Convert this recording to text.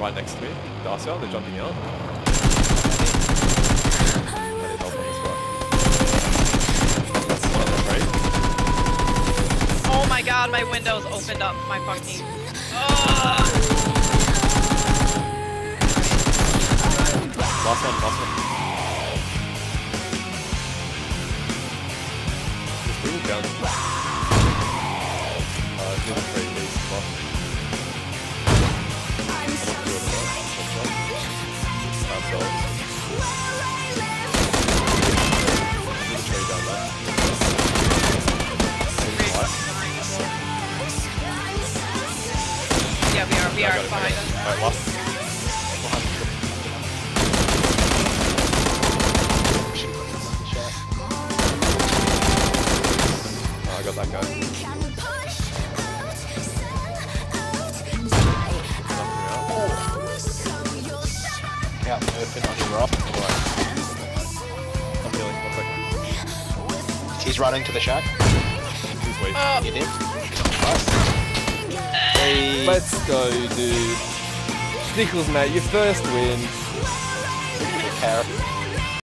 right next to me. Darcia, they're jumping out. I need help on this one. One on the crate. Oh my god, my windows opened up my fucking. Ugh. Last one, last one. Just bring it down. Uh, near the crate, please. We are. We are got it, I behind us. Alright, last. Oh, I got that guy. Yeah, open on your rock. I'm healing, one second. He's running to the shack. Please wait. Oh, You did. Nice. Hey. Let's go, dude. Snickles, mate, your first win. Care.